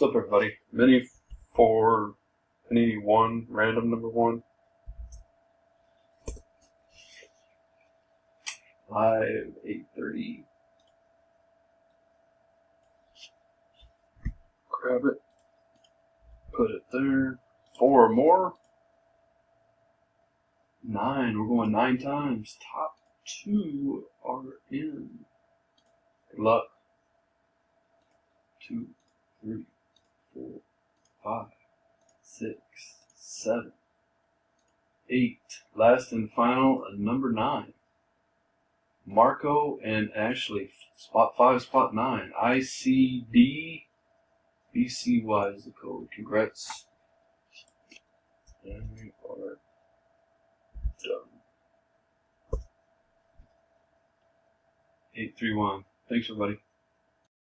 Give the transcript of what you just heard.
What's up, everybody? Mini for Panini 1, random number 1. Live 8.30. Grab it. Put it there. Four or more. Nine. We're going nine times. Top two are in. Good luck. Two, three, six, seven, eight. Last and final, uh, number nine. Marco and Ashley, spot five, spot nine. ICD BCY is the code. Congrats. And we are done. 831. Thanks, everybody.